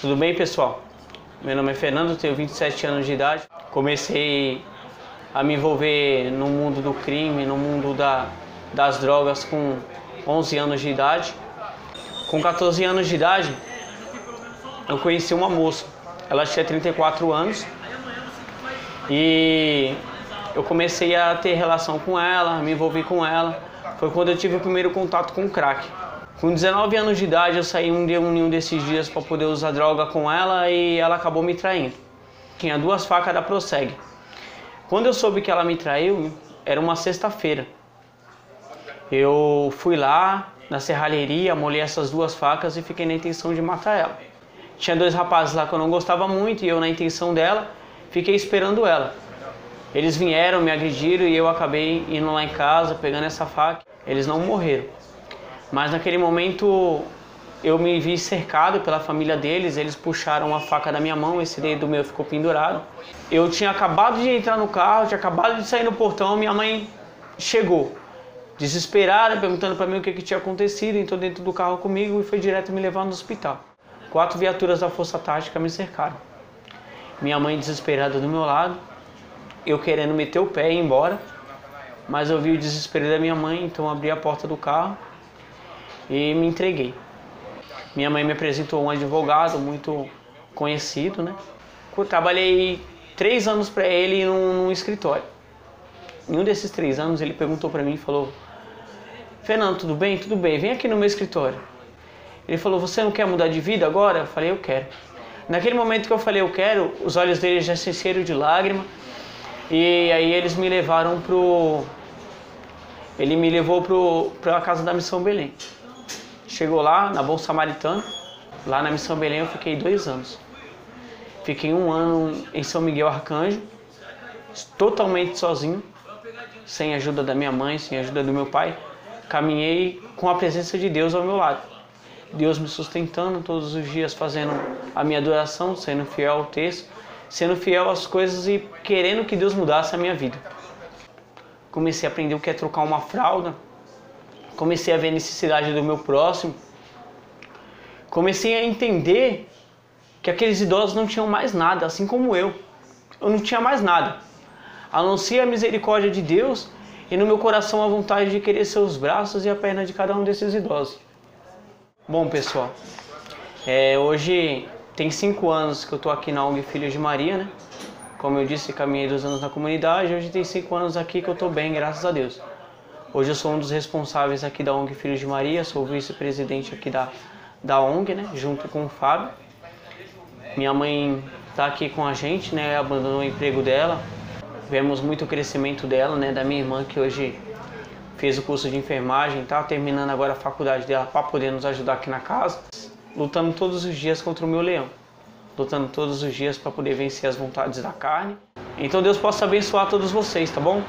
Tudo bem, pessoal? Meu nome é Fernando, tenho 27 anos de idade. Comecei a me envolver no mundo do crime, no mundo da, das drogas com 11 anos de idade. Com 14 anos de idade, eu conheci uma moça. Ela tinha 34 anos e eu comecei a ter relação com ela, me envolvi com ela. Foi quando eu tive o primeiro contato com o crack. Com 19 anos de idade, eu saí um dia, um desses dias para poder usar droga com ela e ela acabou me traindo. Tinha duas facas da Proseg. Quando eu soube que ela me traiu, era uma sexta-feira. Eu fui lá na serralheria, molhei essas duas facas e fiquei na intenção de matar ela. Tinha dois rapazes lá que eu não gostava muito e eu, na intenção dela, fiquei esperando ela. Eles vieram, me agrediram e eu acabei indo lá em casa, pegando essa faca. Eles não morreram. Mas naquele momento eu me vi cercado pela família deles, eles puxaram a faca da minha mão, esse dedo meu ficou pendurado. Eu tinha acabado de entrar no carro, tinha acabado de sair no portão, minha mãe chegou, desesperada, perguntando para mim o que, que tinha acontecido, entrou dentro do carro comigo e foi direto me levar no hospital. Quatro viaturas da Força Tática me cercaram. Minha mãe desesperada do meu lado, eu querendo meter o pé e ir embora, mas eu vi o desespero da minha mãe, então abri a porta do carro e me entreguei. Minha mãe me apresentou um advogado muito conhecido, né? Eu trabalhei três anos para ele num, num, escritório. Em um desses três anos ele perguntou para mim e falou: Fernando, tudo bem? Tudo bem, vem aqui no meu escritório. Ele falou: Você não quer mudar de vida agora? Eu falei: Eu quero. Naquele momento que eu falei: Eu quero, os olhos dele já se encheram de lágrima. E aí eles me levaram pro. Ele me levou pro, pra casa da Missão Belém. Chegou lá, na Bom Samaritano, lá na Missão Belém eu fiquei dois anos. Fiquei um ano em São Miguel Arcanjo, totalmente sozinho, sem ajuda da minha mãe, sem ajuda do meu pai. Caminhei com a presença de Deus ao meu lado. Deus me sustentando todos os dias, fazendo a minha adoração, sendo fiel ao texto, sendo fiel às coisas e querendo que Deus mudasse a minha vida. Comecei a aprender o que é trocar uma fralda, comecei a ver a necessidade do meu próximo, comecei a entender que aqueles idosos não tinham mais nada, assim como eu. Eu não tinha mais nada, a não ser a misericórdia de Deus e no meu coração a vontade de querer ser os braços e a perna de cada um desses idosos. Bom, pessoal, é, hoje tem cinco anos que eu estou aqui na ONG Filhos de Maria, né? Como eu disse, caminhei dois anos na comunidade, hoje tem cinco anos aqui que eu estou bem, graças a Deus. Hoje eu sou um dos responsáveis aqui da ONG Filhos de Maria, sou vice-presidente aqui da, da ONG, né, junto com o Fábio. Minha mãe está aqui com a gente, né, abandonou o emprego dela. Vemos muito crescimento dela, né, da minha irmã que hoje fez o curso de enfermagem, está terminando agora a faculdade dela para poder nos ajudar aqui na casa. Lutando todos os dias contra o meu leão, lutando todos os dias para poder vencer as vontades da carne. Então Deus possa abençoar todos vocês, tá bom?